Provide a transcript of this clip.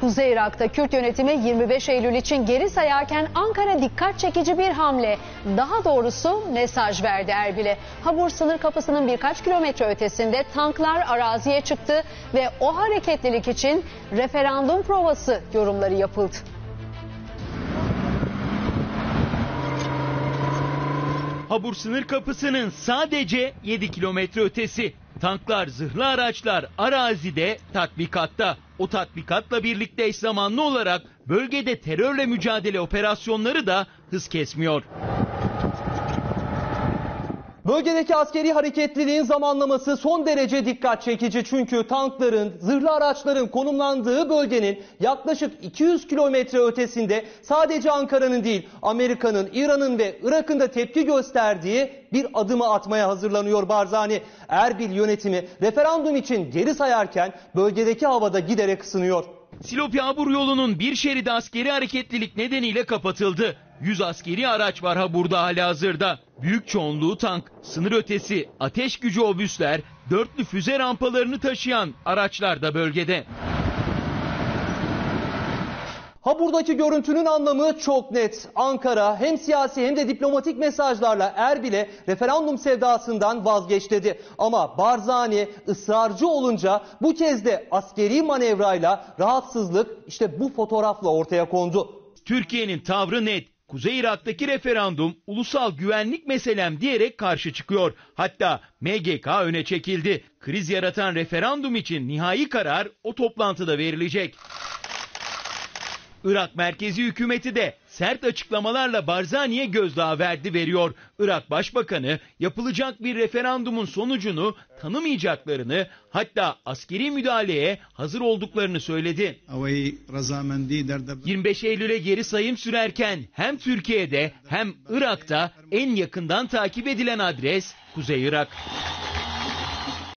Kuzey Irak'ta Kürt yönetimi 25 Eylül için geri sayarken Ankara dikkat çekici bir hamle. Daha doğrusu mesaj verdi Erbil'e. Habur sınır kapısının birkaç kilometre ötesinde tanklar araziye çıktı ve o hareketlilik için referandum provası yorumları yapıldı. Habur sınır kapısının sadece 7 kilometre ötesi. Tanklar, zırhlı araçlar arazide tatbikatta. O tatbikatla birlikte eş zamanlı olarak bölgede terörle mücadele operasyonları da hız kesmiyor. Bölgedeki askeri hareketliliğin zamanlaması son derece dikkat çekici çünkü tankların, zırhlı araçların konumlandığı bölgenin yaklaşık 200 kilometre ötesinde sadece Ankara'nın değil Amerika'nın, İran'ın ve Irak'ın da tepki gösterdiği bir adımı atmaya hazırlanıyor Barzani. Erbil yönetimi referandum için geri sayarken bölgedeki havada giderek ısınıyor. Silopi Habur yolunun bir şeridi askeri hareketlilik nedeniyle kapatıldı. 100 askeri araç var Habur'da halihazırda. Büyük çoğunluğu tank, sınır ötesi, ateş gücü obüsler, dörtlü füze rampalarını taşıyan araçlar da bölgede. Ha buradaki görüntünün anlamı çok net. Ankara hem siyasi hem de diplomatik mesajlarla Erbil'e referandum sevdasından vazgeç dedi. Ama Barzani ısrarcı olunca bu kez de askeri manevrayla rahatsızlık işte bu fotoğrafla ortaya kondu. Türkiye'nin tavrı net. Kuzey Irak'taki referandum ulusal güvenlik meselem diyerek karşı çıkıyor. Hatta MGK öne çekildi. Kriz yaratan referandum için nihai karar o toplantıda verilecek. Irak merkezi hükümeti de sert açıklamalarla Barzani'ye gözdağı verdi veriyor. Irak Başbakanı yapılacak bir referandumun sonucunu tanımayacaklarını hatta askeri müdahaleye hazır olduklarını söyledi. 25 Eylül'e geri sayım sürerken hem Türkiye'de hem Irak'ta en yakından takip edilen adres Kuzey Irak.